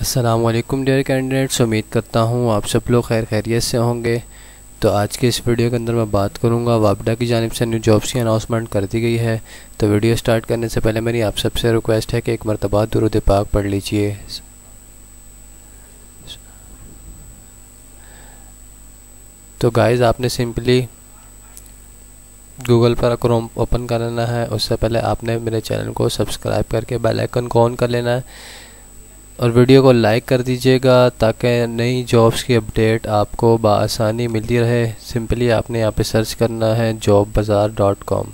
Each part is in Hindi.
वालेकुम डियर कैंडिडेट्स उम्मीद करता हूँ आप सब लोग खैर खैरियत से होंगे। तो आज के इस वीडियो के अंदर मैं बात करूँगा वापडा की जानब से न्यू जॉब्स की अनाउंसमेंट कर दी गई है। तो वीडियो स्टार्ट करने से पहले मेरी आप सबसे रिक्वेस्ट है कि एक मरतबा दुरुद पाक पढ़ लीजिए। तो गाइज़ आपने सिंपली गूगल पर क्रोम ओपन कर लेना है। उससे पहले आपने मेरे चैनल को सब्सक्राइब करके बेल आइकन को ऑन कर लेना है। और वीडियो को लाइक कर दीजिएगा ताकि नई जॉब्स की अपडेट आपको बसानी मिलती रहे। सिंपली आपने यहाँ पे सर्च करना है जॉब बाज़ार डॉट कॉम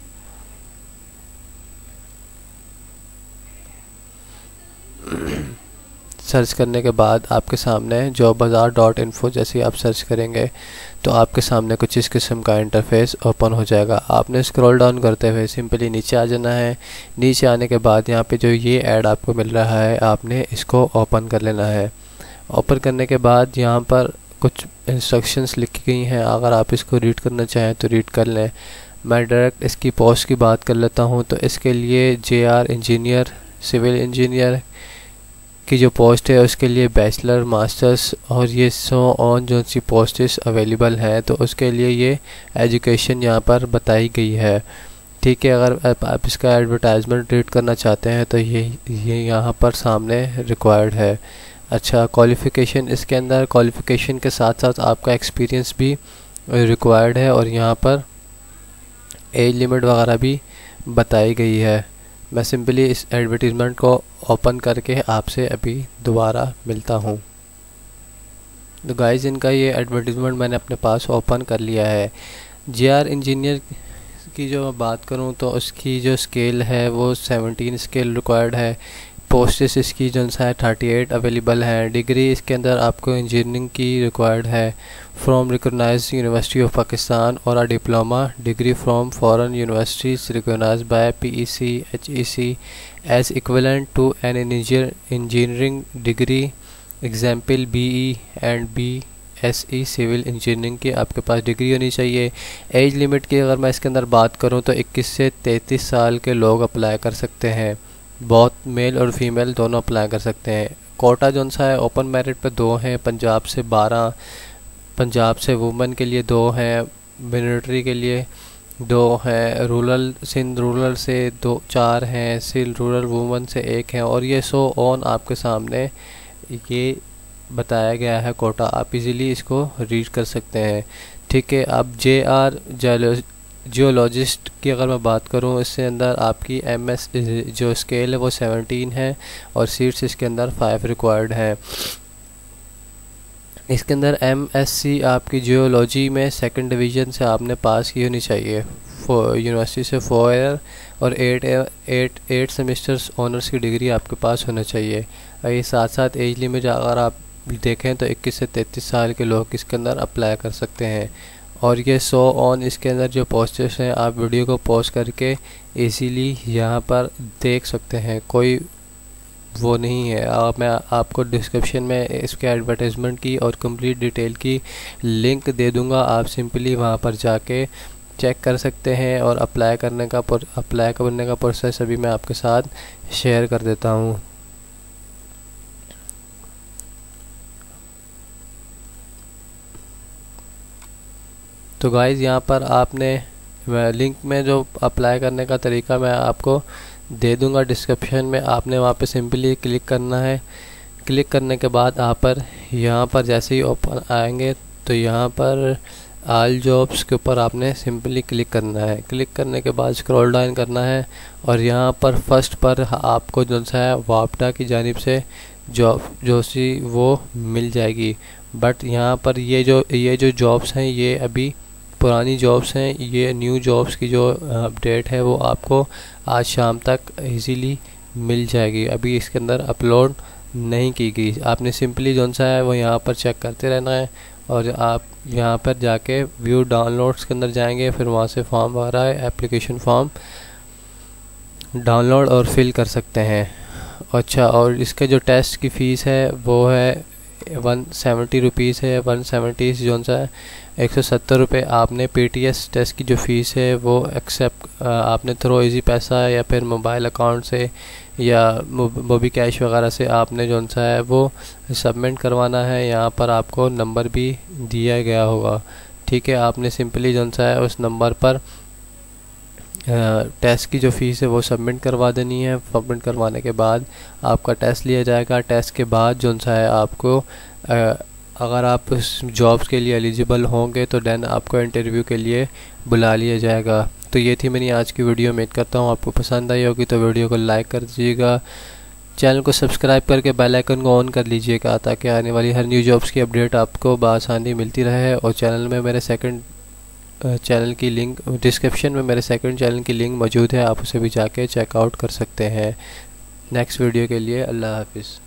सर्च करने के बाद आपके सामने जॉब बाज़ार डॉट इन्फो जैसे आप सर्च करेंगे तो आपके सामने कुछ इस किस्म का इंटरफेस ओपन हो जाएगा। आपने स्क्रॉल डाउन करते हुए सिंपली नीचे आ जाना है। नीचे आने के बाद यहाँ पे जो ये ऐड आपको मिल रहा है, आपने इसको ओपन कर लेना है। ओपन करने के बाद यहाँ पर कुछ इंस्ट्रक्शंस लिखी गई हैं। अगर आप इसको रीड करना चाहें तो रीड कर लें। मैं डायरेक्ट इसकी पोस्ट की बात कर लेता हूँ। तो इसके लिए J R engineer civil engineer की जो पोस्ट है उसके लिए बैचलर मास्टर्स और ये सो ऑन जो सी पोस्टेस अवेलेबल हैं तो उसके लिए ये एजुकेशन यहाँ पर बताई गई है। ठीक है अगर आप, इसका एडवर्टाइजमेंट रीड करना चाहते हैं तो ये ये यहाँ पर सामने रिक्वायर्ड है। अच्छा क्वालिफ़िकेशन इसके अंदर क्वालिफ़िकेशन के साथ साथ आपका एक्सपीरियंस भी रिक्वायर्ड है और यहाँ पर एज लिमिट वगैरह भी बताई गई है। मैं सिंपली इस एडवर्टीज़मेंट को ओपन करके आपसे अभी दोबारा मिलता हूँ। तो गाइस इनका ये एडवर्टीज़मेंट मैंने अपने पास ओपन कर लिया है। जे आर इंजीनियर की जो बात करूँ तो उसकी जो स्केल है, वो 17 स्केल रिक्वायर्ड है। पोस्टेस इसकी जो है थर्टी एट अवेलेबल हैं डिग्री इसके अंदर आपको इंजीनियरिंग की रिक्वायर्ड है from recognize university of Pakistan और a diploma degree from foreign universities recognize by PEC HEC as equivalent to an engineering degree example BE and B S E civil engineering की आपके पास डिग्री होनी चाहिए एज लिमिट की अगर मैं इसके अंदर बात करूँ तो 21 से 33 साल के लोग अप्लाई कर सकते हैं बहुत मेल और फीमेल दोनों अप्लाई कर सकते हैं। कोटा जो सा है ओपन मेरिट पे दो हैं, पंजाब से बारह, पंजाब से वुमेन के लिए दो हैं मिलिट्री के लिए दो हैं रूरल सिंध रूरल से दो, चार हैं सिंध रूरल वुमेन से एक हैं और ये सो ऑन आपके सामने ये बताया गया है कोटा। आप इजीली इसको रीड कर सकते हैं। ठीक है, अब जे आर जियोलॉजिस्ट की अगर मैं बात करूँ, इससे अंदर आपकी एम एस जो स्केल है वो सेवनटीन है और सीट्स इसके अंदर फाइव रिक्वायर्ड हैं। इसके अंदर एम एस सी आपकी जियोलॉजी में सेकंड डिवीज़न से आपने पास की होनी चाहिए। यूनिवर्सिटी से फोर ईयर और eight eight eight semesters honours की डिग्री आपके पास होना चाहिए। ये साथ साथ एज लिमिट अगर आप देखें तो 21 से 33 साल के लोग इसके अंदर अप्लाई कर सकते हैं। और ये सो ऑन इसके अंदर जो पोस्टर्स हैं, आप वीडियो को पोस्ट करके इजीली यहाँ पर देख सकते हैं। कोई वो नहीं है। आप, मैं आपको डिस्क्रिप्शन में इसके एडवर्टाइजमेंट की और कंप्लीट डिटेल की लिंक दे दूँगा। आप सिंपली वहाँ पर जाके चेक कर सकते हैं और अप्लाई करने का अप्लाई करने का प्रोसेस अभी मैं आपके साथ शेयर कर देता हूँ। तो गाइज़ यहाँ पर आपने लिंक में जो अप्लाई करने का तरीका मैं आपको दे दूँगा डिस्क्रिप्शन में, आपने वहाँ पे सिंपली क्लिक करना है। क्लिक करने के बाद आप पर, यहाँ पर जैसे ही ओपन आएँगे तो यहाँ पर आल जॉब्स के ऊपर आपने सिंपली क्लिक करना है। क्लिक करने के बाद स्क्रॉल डाउन करना है और यहाँ पर फ़र्स्ट पर आपको जो सा है, वापडा की जानब से जॉब जो सी वो मिल जाएगी। बट यहाँ पर ये जो ये जो जॉब्स हैं, ये अभी पुरानी जॉब्स हैं, ये न्यू जॉब्स की जो अपडेट है वो आपको आज शाम तक इजीली मिल जाएगी। अभी इसके अंदर अपलोड नहीं की गई। आपने सिंपली जो सा है वो यहाँ पर चेक करते रहना है और आप यहाँ पर जाके व्यू डाउनलोड्स के अंदर जाएँगे, फिर वहाँ से फॉर्म वगैरह है एप्लीकेशन फॉर्म डाउनलोड और फिल कर सकते हैं। अच्छा और इसके जो टेस्ट की फ़ीस है वो है वन सेवेंटी रुपीज़ है वन सेवेंटी जो सा एक सौ सत्तर रुपये आपने पी टी एस टेस्ट की जो फ़ीस है, वो एक्सेप्ट आपने थ्रो इजी पैसा या फिर मोबाइल अकाउंट से या मोबी कैश वगैरह से आपने जो सा है, वो सबमिट करवाना है। यहाँ पर आपको नंबर भी दिया गया होगा। ठीक है, आपने सिंपली जो सा है, उस नंबर पर टेस्ट की जो फ़ीस है वो सबमिट करवा देनी है। सबमिट करवाने के बाद आपका टेस्ट लिया जाएगा। टेस्ट के बाद जो सा है आपको अगर आप जॉब्स के लिए एलिजिबल होंगे तो देन आपको इंटरव्यू के लिए बुला लिया जाएगा। तो ये थी मेरी आज की वीडियो उम्मीद करता हूँ आपको पसंद आई होगी। तो वीडियो को लाइक कर दीजिएगा। चैनल को सब्सक्राइब करके बेल आइकन को ऑन कर लीजिएगा ताकि आने वाली हर न्यू जॉब्स की अपडेट आपको बसानी मिलती रहे और चैनल में मेरे सेकंड चैनल की लिंक, डिस्क्रिप्शन में मेरे सेकंड चैनल की लिंक मौजूद है, आप उसे भी जाके चेकआउट कर सकते हैं। नेक्स्ट वीडियो के लिए अल्लाह हाफिज़।